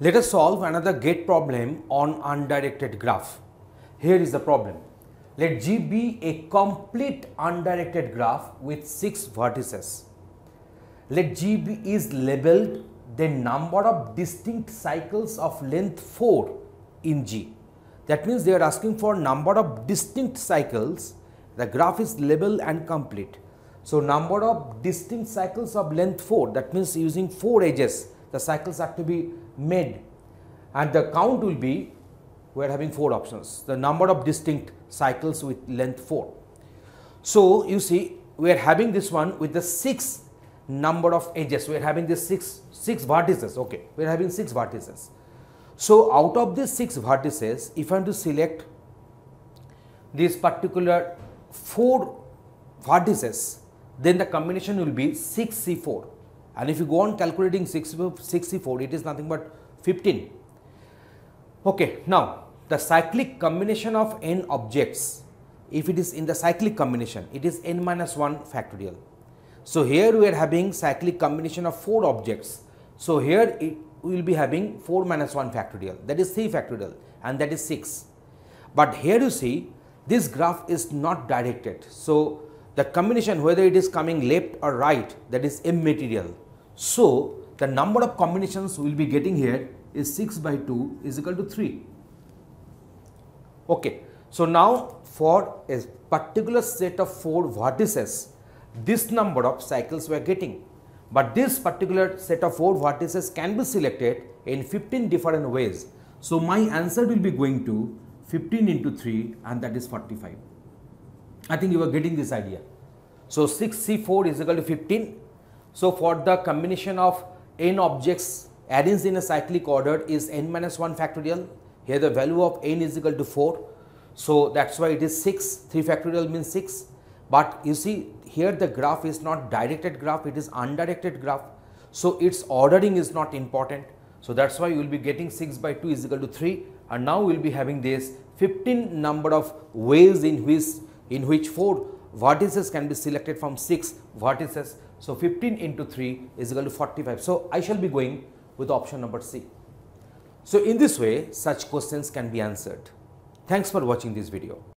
Let us solve another GATE problem on undirected graph. Here is the problem. Let G be a complete undirected graph with 6 vertices. Let G be is labeled the number of distinct cycles of length 4 in G. That means they are asking for number of distinct cycles. The graph is labeled and complete. So, number of distinct cycles of length 4 that means using 4 edges the cycles have to be made. And the count will be we are having 4 options. The number of distinct cycles with length 4. So, you see we are having this one with the 6 number of edges. We are having this 6 6 vertices. Okay we are having 6 vertices. So, out of these 6 vertices if I am to select this particular 4 vertices then the combination will be 6C4 and if you go on calculating 6, 6C4 it is nothing but 15. Okay, now the cyclic combination of n objects if it is in the cyclic combination it is n minus 1 factorial. So, here we are having cyclic combination of 4 objects. So, here it we will be having 4 minus 1 factorial that is 3 factorial and that is 6. But here you see this graph is not directed. So, the combination whether it is coming left or right that is immaterial. So, the number of combinations we will be getting here is 6 by 2 is equal to 3. Okay. So, now for a particular set of 4 vertices this number of cycles we are getting, but this particular set of 4 vertices can be selected in 15 different ways. So, my answer will be going to 15 into 3 and that is 45. I think you are getting this idea. So 6C4 is equal to 15. So for the combination of n objects arranged in a cyclic order is n minus 1 factorial. Here the value of n is equal to 4. So that's why it is 6. 3 factorial means 6. But you see here the graph is not directed graph, it is undirected graph. So its ordering is not important. So that's why you will be getting 6 by 2 is equal to 3 and now we will be having this 15 number of ways in which in which 4 vertices can be selected from 6 vertices. So, 15 into 3 is equal to 45. So, I shall be going with option number C. So, in this way such questions can be answered. Thanks for watching this video.